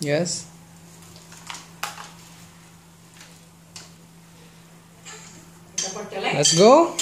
Yes. Let's go.